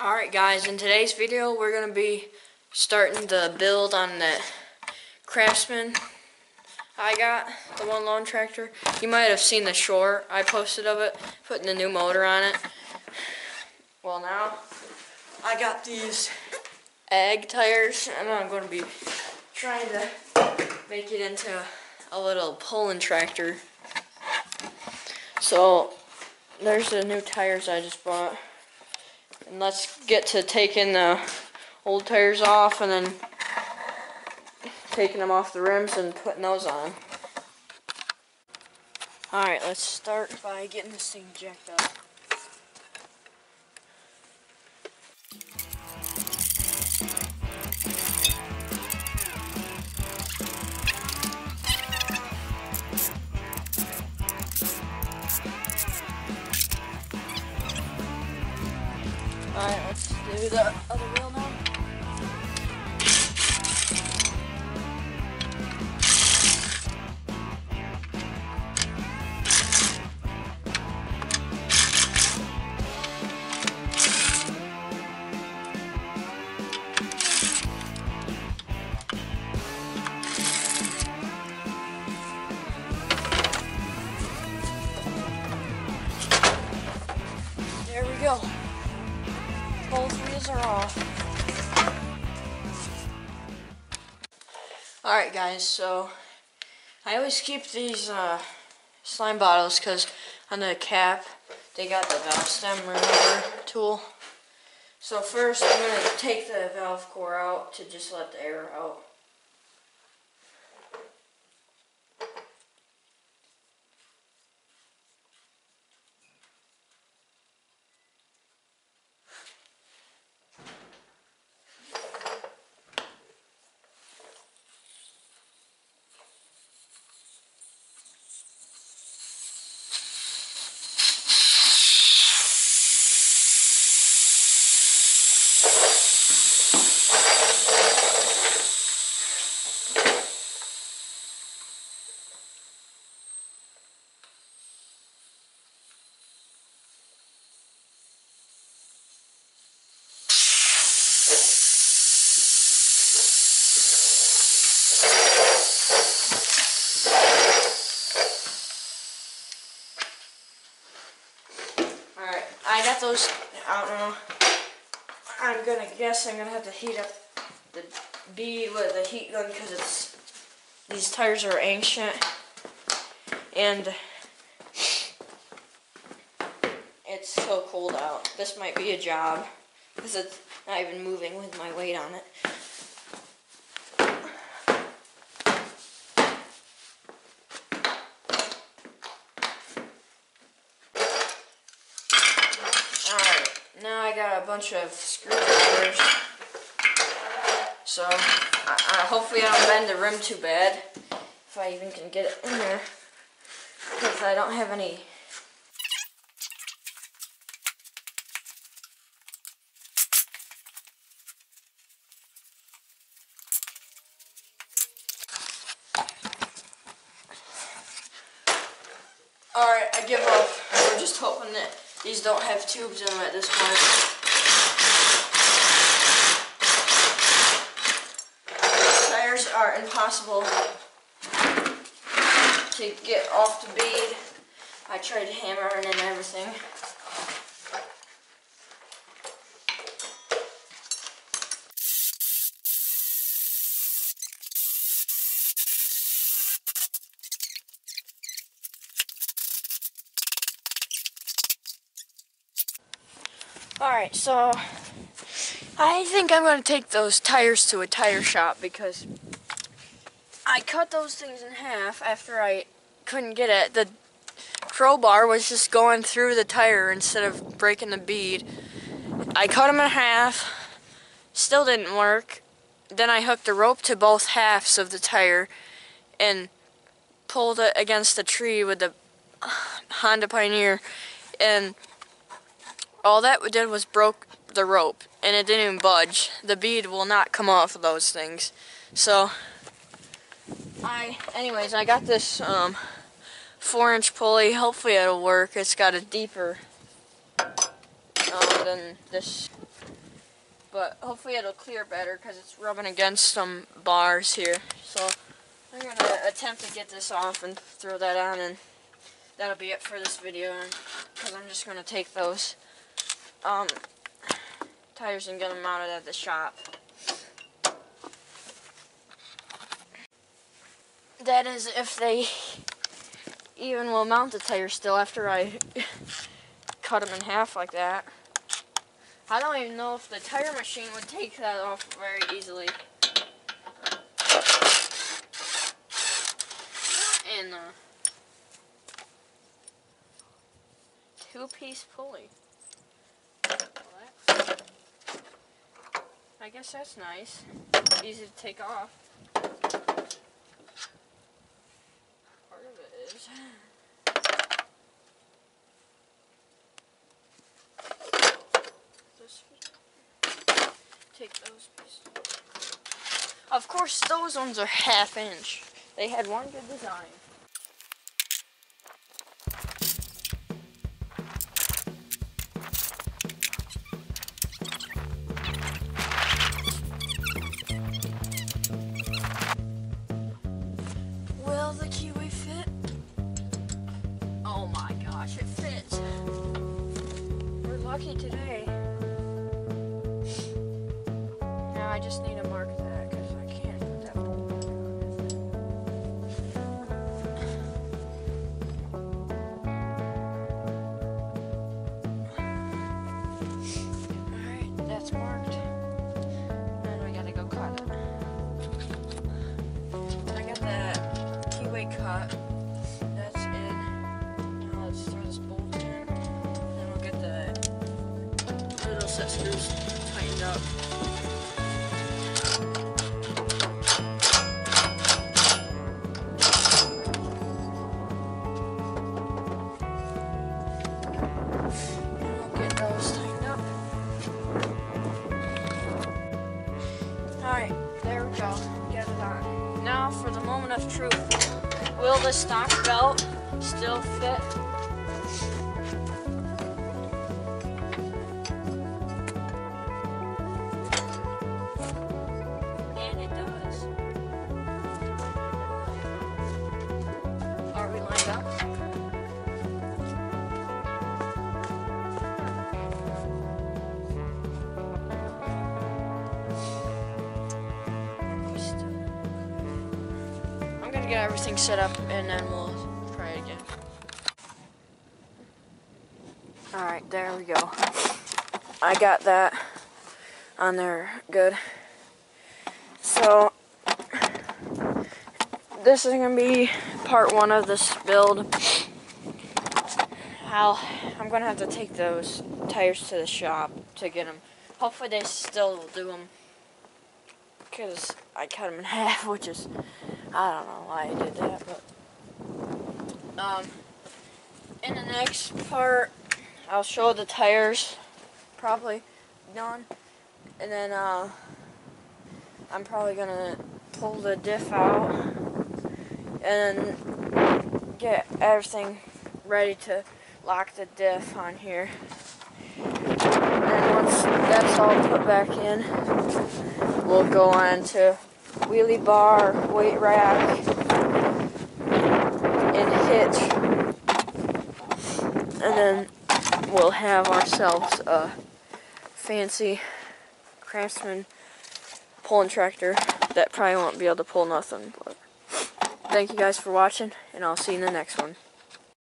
Alright guys, in today's video we're going to be starting the build on the Craftsman I got, the one lawn tractor. You might have seen the short I posted of it, putting the new motor on it. Well now, I got these ag tires and I'm going to be trying to make it into a little pulling tractor. So, there's the new tires I just bought. And let's get to taking the old tires off and then taking them off the rims and putting those on. Alright, let's start by getting this thing jacked up. The other wheel now. There we go. Are off. Alright guys, so I always keep these uh, slime bottles because on the cap they got the valve stem remover tool. So first I'm going to take the valve core out to just let the air out. Alright, I got I don't know, I'm gonna guess I'm gonna have to heat up the bead with the heat gun because it's, these tires are ancient and it's so cold out. This might be a job because it's not even moving with my weight on it. Alright, now I a bunch of screwdrivers. So, I, I, hopefully I don't bend the rim too bad. If I even can get it in there. Because I don't have any... Alright, I give up. We're just hoping that these don't have tubes in them at this point. Tires are impossible to get off the bead. I tried hammering and everything. Alright, so I think I'm going to take those tires to a tire shop because I cut those things in half after I couldn't get it. The crowbar was just going through the tire instead of breaking the bead. I cut them in half, still didn't work. Then I hooked the rope to both halves of the tire and pulled it against the tree with the Honda Pioneer and all that did was broke the rope and it didn't even budge. The bead will not come off of those things. So I anyways I got this um four inch pulley. Hopefully it'll work. It's got a deeper um, than this but hopefully it'll clear better because it's rubbing against some bars here. So I'm gonna attempt to get this off and throw that on, and that'll be it for this video. Because I'm just gonna take those um, tires and get them mounted at the shop. That is if they even will mount the tire still after I cut them in half like that. I don't even know if the tire machine would take that off very easily. And uh, two-piece pulley. I guess that's nice. Easy to take off. Part of it is. This take those pieces. Of course, those ones are half inch. They had one good design. Will the keyway fit? Oh my gosh, it fits. We're lucky today. I just need to mark that because I can't put that on. Alright, that's marked. And I gotta go cut it. I got that keyway cut. That's it. Now let's throw this bolt in. Then we'll get the little screws tightened up. Get those tightened up. Alright, there we go. Get it on. Now for the moment of truth. Will the stock belt still fit? Get everything set up and then we'll try it again. Alright, there we go. I got that on there good. So, this is gonna be part one of this build. I'll, I'm gonna have to take those tires to the shop to get them. Hopefully they still do them. Because I cut them in half, which is, I don't know why I did that, but. Um, in the next part, I'll show the tires, probably done. And then, uh, I'm probably gonna pull the diff out and get everything ready to lock the diff on here. And once that's all put back in, we'll go on to wheelie bar, weight rack, and hitch. And then we'll have ourselves a fancy craftsman pulling tractor that probably won't be able to pull nothing. But thank you guys for watching, and I'll see you in the next one.